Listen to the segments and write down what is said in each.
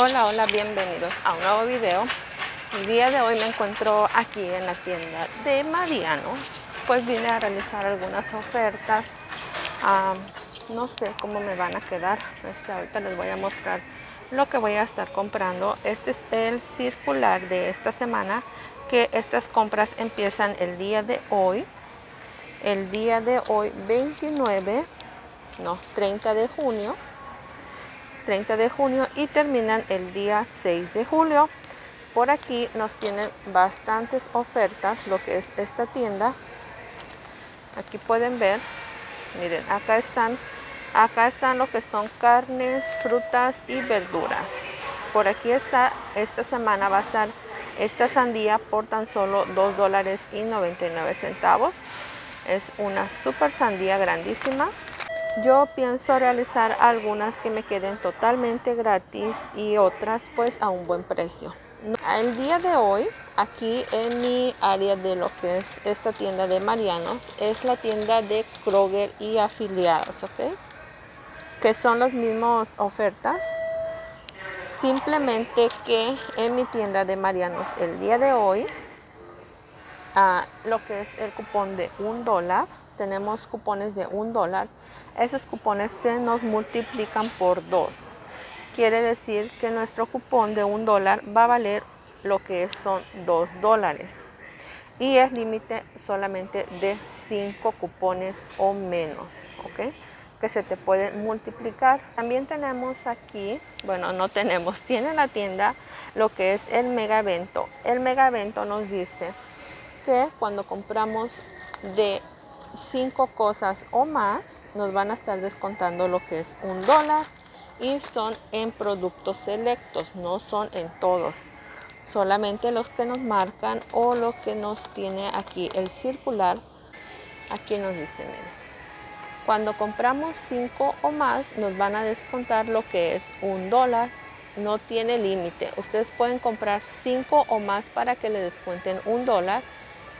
Hola, hola, bienvenidos a un nuevo video. El día de hoy me encuentro aquí en la tienda de Mariano. Pues vine a realizar algunas ofertas. no sé cómo me van a quedar. Este, ahorita les voy a mostrar lo que voy a estar comprando. Este es el circular de esta semana. Que estas compras empiezan el día de hoy. El día de hoy 29, no, 30 de junio 30 de junio y terminan el día 6 de julio. Por aquí nos tienen bastantes ofertas, lo que es esta tienda. Aquí pueden ver, miren, acá están, acá están lo que son carnes, frutas y verduras. Por aquí está, esta semana va a estar esta sandía por tan solo 2 dólares y 99 centavos. Es una super sandía grandísima. Yo pienso realizar algunas que me queden totalmente gratis y otras pues a un buen precio. El día de hoy, aquí en mi área de lo que es esta tienda de Marianos, es la tienda de Kroger y afiliados, ¿ok? Que son las mismas ofertas. Simplemente que en mi tienda de Marianos el día de hoy, ah, lo que es el cupón de un dólar, tenemos cupones de un dólar, esos cupones se nos multiplican por dos. Quiere decir que nuestro cupón de un dólar va a valer lo que son dos dólares. Y es límite solamente de cinco cupones o menos, ¿ok? Que se te puede multiplicar. También tenemos aquí, bueno, no tenemos, tiene la tienda lo que es el mega evento. El mega evento nos dice que cuando compramos de cinco cosas o más nos van a estar descontando lo que es un dólar y son en productos selectos, no son en todos. Solamente los que nos marcan o lo que nos tiene aquí el circular. Aquí nos dice, cuando compramos cinco o más nos van a descontar lo que es un dólar. No tiene límite. Ustedes pueden comprar cinco o más para que le descuenten un dólar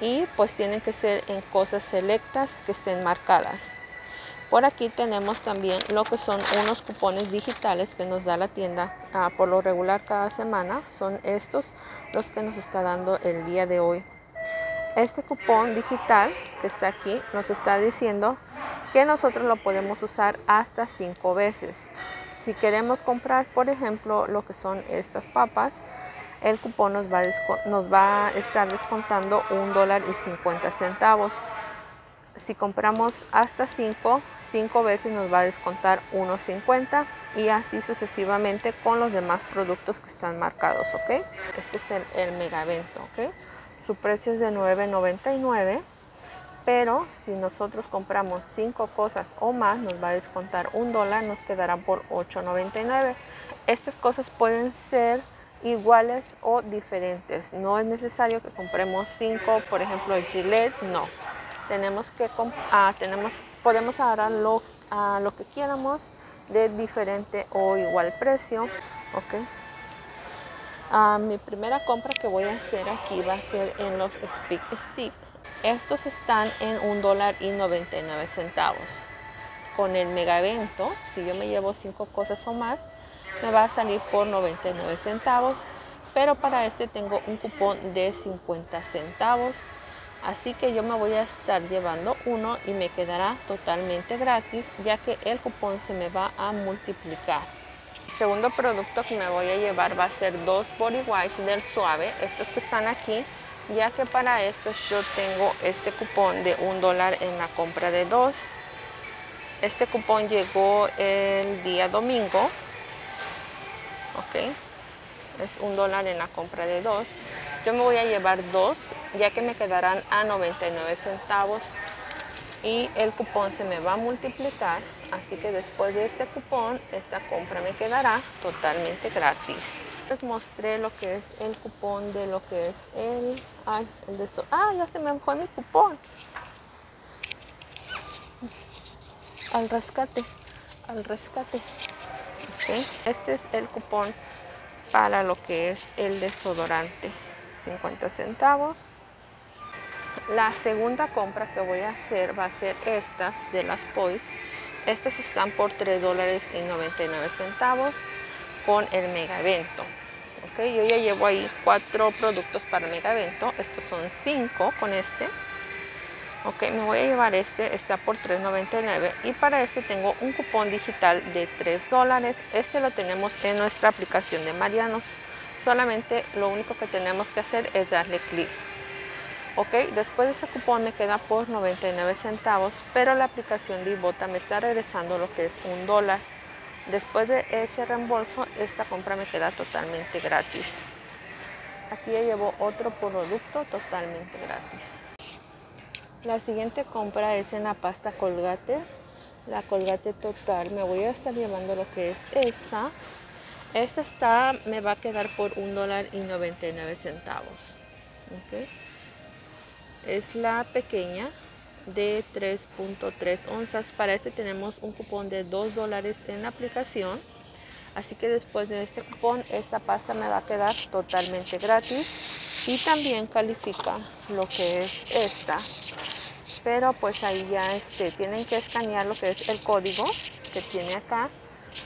y pues tienen que ser en cosas selectas que estén marcadas. Por aquí tenemos también lo que son unos cupones digitales que nos da la tienda ah, por lo regular cada semana. Son estos los que nos está dando el día de hoy. Este cupón digital que está aquí nos está diciendo que nosotros lo podemos usar hasta cinco veces. Si queremos comprar, por ejemplo, lo que son estas papas, el cupón nos va, a estar descontando un dólar y 50 centavos. Si compramos hasta 5, 5 veces nos va a descontar 1.50 y así sucesivamente con los demás productos que están marcados, ¿ok? Este es el, el mega evento, ¿ok? Su precio es de 9.99, pero si nosotros compramos 5 cosas o más, nos va a descontar un dólar, nos quedará por 8.99. Estas cosas pueden ser iguales o diferentes. No es necesario que compremos cinco, por ejemplo, el no. Tenemos que ah, tenemos, podemos agarrar lo, a lo que quieramos de diferente o igual precio. Ok. Ah, mi primera compra que voy a hacer aquí va a ser en los Speak Stick. Estos están en un dólar y 99 centavos. Con el mega evento, si yo me llevo cinco cosas o más, me va a salir por 99 centavos pero para este tengo un cupón de 50 centavos. Así que yo me voy a estar llevando uno y me quedará totalmente gratis ya que el cupón se me va a multiplicar. El segundo producto que me voy a llevar va a ser dos body wipes del suave. Estos que están aquí ya que para estos yo tengo este cupón de un dólar en la compra de dos. Este cupón llegó el día domingo ok. Es un dólar en la compra de dos. Yo me voy a llevar dos ya que me quedarán a 99 centavos. Y el cupón se me va a multiplicar así que después de este cupón esta compra me quedará totalmente gratis. Les mostré lo que es el cupón de lo que es el ay, el de esto ah ya se me fue mi cupón. Al rescate al rescate este es el cupón para lo que es el desodorante 50 centavos la segunda compra que voy a hacer va a ser estas de las Poise estas están por 3 dólares y 99 centavos con el mega evento. Okay, yo ya llevo ahí cuatro productos para mega evento. Estos son cinco con este. Ok, me voy a llevar este, está por $3.99 y para este tengo un cupón digital de 3 dólares. Este lo tenemos en nuestra aplicación de Marianos. Solamente lo único que tenemos que hacer es darle clic. Ok, después de ese cupón me queda por 99 centavos, pero la aplicación de Ibota me está regresando lo que es un dólar. Después de ese reembolso, esta compra me queda totalmente gratis. Aquí ya llevo otro producto totalmente gratis. La siguiente compra es en la pasta colgate. La colgate total. Me voy a estar llevando lo que es esta. Esta está, me va a quedar por un dólar y 99 centavos. Es la pequeña de 3.3 onzas. Para este tenemos un cupón de 2 dólares en la aplicación. Así que después de este cupón, esta pasta me va a quedar totalmente gratis. Y también califica lo que es esta pero pues ahí ya este, tienen que escanear lo que es el código que tiene acá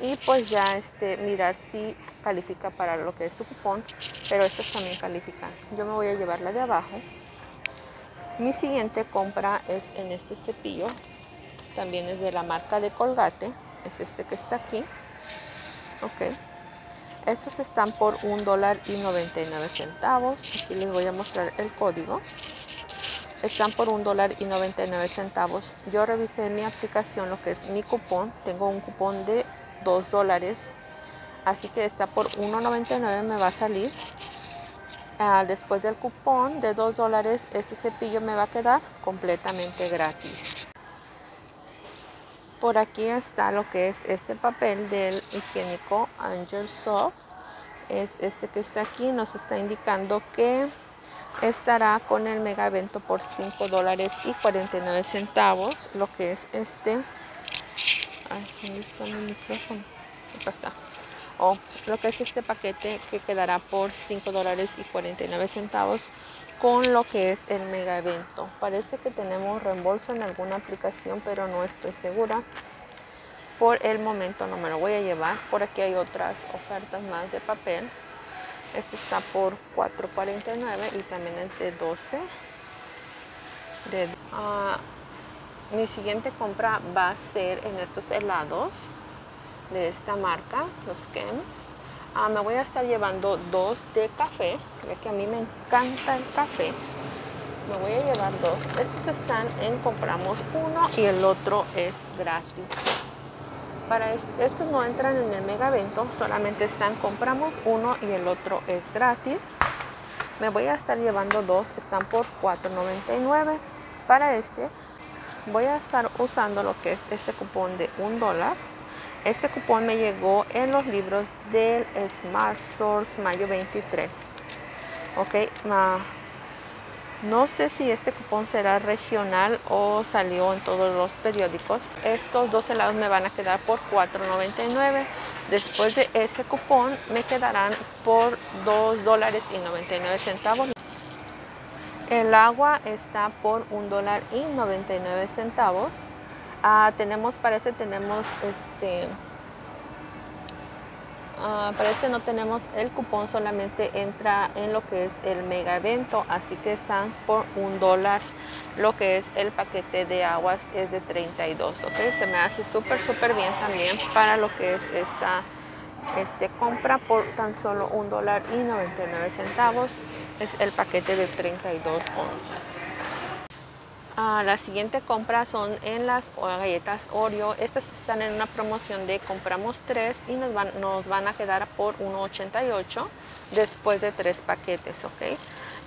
y pues ya este, mirar si califica para lo que es su cupón, pero estos también califican. Yo me voy a llevar la de abajo. Mi siguiente compra es en este cepillo, también es de la marca de Colgate, es este que está aquí. Ok. Estos están por un dólar y 99 centavos. Aquí les voy a mostrar el código están por un dólar y 99 centavos. Yo revisé mi aplicación, lo que es mi cupón. Tengo un cupón de 2 dólares. Así que está por 1.99 me va a salir. Ah, después del cupón de 2 dólares, este cepillo me va a quedar completamente gratis. Por aquí está lo que es este papel del higiénico Angel Soft. Es este que está aquí. Nos está indicando que estará con el mega evento por 5 dólares y 49 centavos lo que es este. Ay, ¿dónde está mi micrófono? acá está. O lo que es este paquete que quedará por 5 dólares y 49 centavos con lo que es el mega evento. Parece que tenemos reembolso en alguna aplicación pero no estoy segura. Por el momento no me lo voy a llevar. Por aquí hay otras ofertas más de papel este está por $4.49 y también es de 12. De, ah, mi siguiente compra va a ser en estos helados de esta marca, los Kems. Ah, me voy a estar llevando dos de café, ya que a mí me encanta el café. Me voy a llevar dos. Estos están en compramos uno y el otro es gratis. Para estos no entran en el mega evento, solamente están compramos uno y el otro es gratis. Me voy a estar llevando dos, están por $4.99. Para este voy a estar usando lo que es este cupón de un dólar. Este cupón me llegó en los libros del Smart Source mayo 23. Ok, no sé si este cupón será regional o salió en todos los periódicos. Estos dos helados me van a quedar por $4.99. Después de ese cupón me quedarán por $2 dólares y 99 centavos. El agua está por $1 dólar y 99 centavos. Ah, tenemos, parece, tenemos este uh, parece no tenemos el cupón, solamente entra en lo que es el mega evento, así que están por un dólar. Lo que es el paquete de aguas es de 32, ok. Se me hace súper, súper bien también para lo que es esta este, compra por tan solo un dólar y 99 centavos. Es el paquete de 32 onzas. Ah, la siguiente compra son en las galletas Oreo. Estas están en una promoción de compramos tres y nos van, a quedar por 1.88 después de tres paquetes, ¿ok?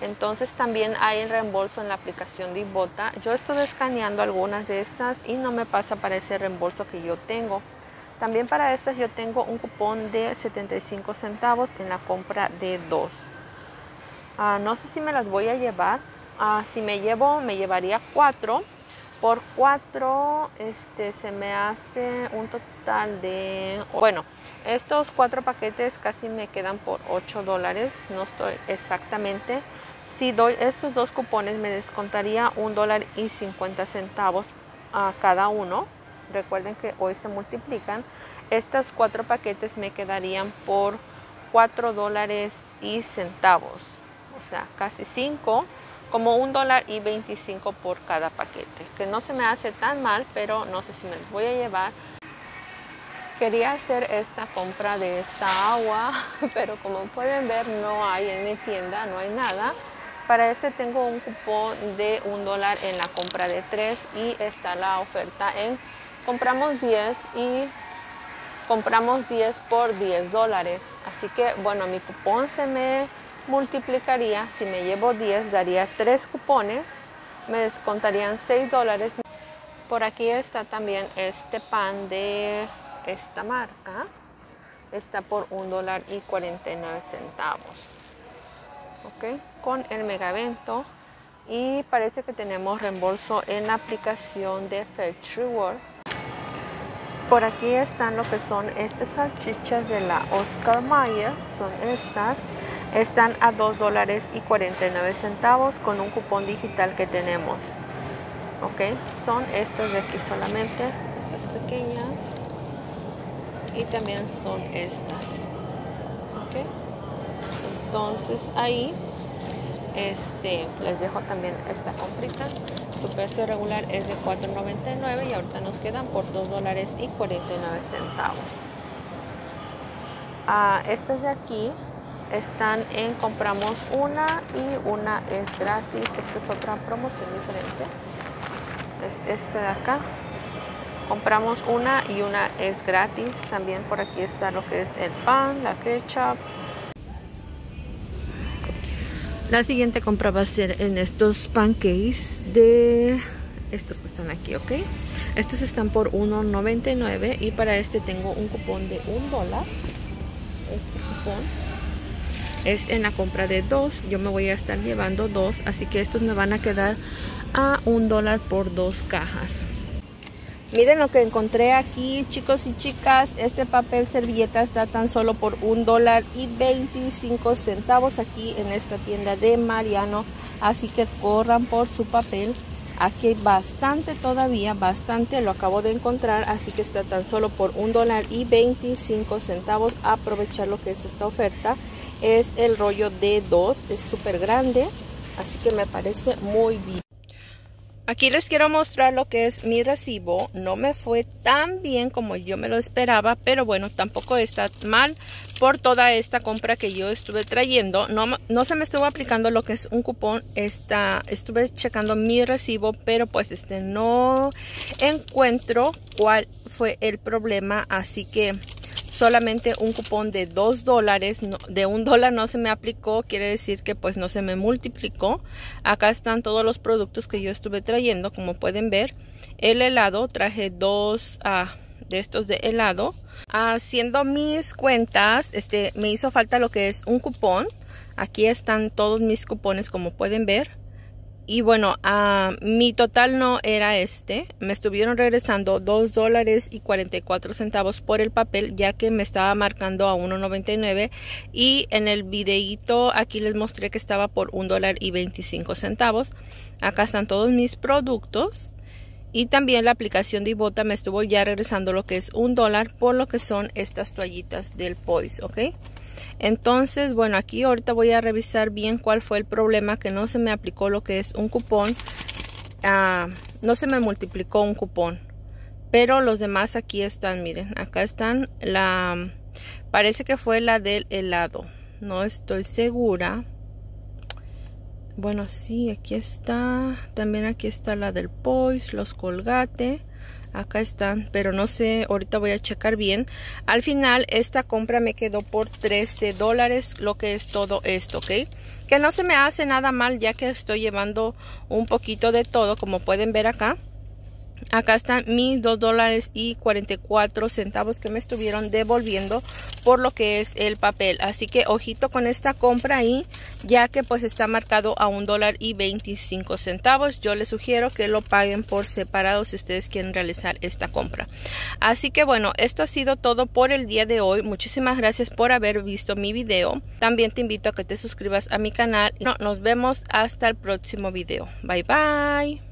Entonces también hay reembolso en la aplicación de Ibota. Yo estoy escaneando algunas de estas y no me pasa para ese reembolso que yo tengo. También para estas yo tengo un cupón de 75 centavos en la compra de dos. Ah, no sé si me las voy a llevar Ah, si me llevo, me llevaría cuatro. Por cuatro, este, se me hace un total de, bueno, estos cuatro paquetes casi me quedan por 8 dólares, no estoy exactamente. Si doy estos dos cupones me descontaría un dólar y 50 centavos a cada uno. Recuerden que hoy se multiplican. estos cuatro paquetes me quedarían por 4 dólares y centavos. O sea, casi 5, como un dólar y 25 por cada paquete. Que no se me hace tan mal, pero no sé si me los voy a llevar. Quería hacer esta compra de esta agua, pero como pueden ver no hay en mi tienda, no hay nada. Para este tengo un cupón de un dólar en la compra de 3 y está la oferta en compramos 10 y compramos 10 por 10 dólares. Así que bueno, mi cupón se me multiplicaría, si me llevo 10 daría 3 cupones, me descontarían 6 dólares. Por aquí está también este pan de esta marca, está por un dólar y 49 centavos. Ok, con el megavento y parece que tenemos reembolso en la aplicación de Fetch Rewards por aquí están lo que son estas salchichas de la Oscar Mayer, son estas. Están a 2 dólares y 49 centavos con un cupón digital que tenemos. Ok, son estas de aquí solamente, estas pequeñas. Y también son estas. Ok, entonces ahí este, les dejo también esta comprita. Su precio regular es de $4.99 y ahorita nos quedan por $2 dólares y 49 centavos. Ah, estas de aquí están en compramos una y una es gratis. Esta es otra promoción diferente. Es esta de acá. Compramos una y una es gratis. También por aquí está lo que es el pan, la ketchup, la siguiente compra va a ser en estos pancakes de estos que están aquí, ¿ok? Estos están por $1.99 y para este tengo un cupón de un dólar. Este cupón es en la compra de dos. Yo me voy a estar llevando dos, así que estos me van a quedar a un dólar por dos cajas. Miren lo que encontré aquí, chicos y chicas. Este papel servilleta está tan solo por un dólar y 25 centavos aquí en esta tienda de Mariano. Así que corran por su papel. Aquí hay bastante todavía, bastante. Lo acabo de encontrar, así que está tan solo por un dólar y 25 centavos. Aprovechar lo que es esta oferta. Es el rollo de dos, es súper grande. Así que me parece muy bien. Aquí les quiero mostrar lo que es mi recibo. No me fue tan bien como yo me lo esperaba, pero bueno, tampoco está mal por toda esta compra que yo estuve trayendo. No, no se me estuvo aplicando lo que es un cupón. Esta, estuve checando mi recibo, pero pues este no encuentro cuál fue el problema. Así que solamente un cupón de dos dólares, de un dólar no se me aplicó, quiere decir que pues no se me multiplicó. Acá están todos los productos que yo estuve trayendo, como pueden ver. El helado, traje dos ah, de estos de helado. Haciendo mis cuentas, este, me hizo falta lo que es un cupón. Aquí están todos mis cupones, como pueden ver y bueno, uh, mi total no era este. Me estuvieron regresando 2 dólares y 44 centavos por el papel, ya que me estaba marcando a 1.99. Y en el videito aquí les mostré que estaba por 1 dólar y 25 centavos. Acá están todos mis productos. Y también la aplicación de Ibota me estuvo ya regresando lo que es un dólar por lo que son estas toallitas del Poise, ¿ok? Entonces, bueno, aquí ahorita voy a revisar bien cuál fue el problema que no se me aplicó lo que es un cupón. Ah, no se me multiplicó un cupón. Pero los demás aquí están, miren, acá están la... Parece que fue la del helado. No estoy segura. Bueno, sí, aquí está. También aquí está la del Poise, los Colgate acá están pero no sé ahorita voy a checar bien. Al final esta compra me quedó por 13 dólares lo que es todo esto ok que no se me hace nada mal ya que estoy llevando un poquito de todo como pueden ver acá Acá están mis 2 dólares y 44 centavos que me estuvieron devolviendo por lo que es el papel. Así que ojito con esta compra ahí, ya que pues está marcado a un dólar y 25 centavos. Yo les sugiero que lo paguen por separado si ustedes quieren realizar esta compra. Así que bueno, esto ha sido todo por el día de hoy. Muchísimas gracias por haber visto mi video. También te invito a que te suscribas a mi canal. No, nos vemos hasta el próximo video. Bye bye.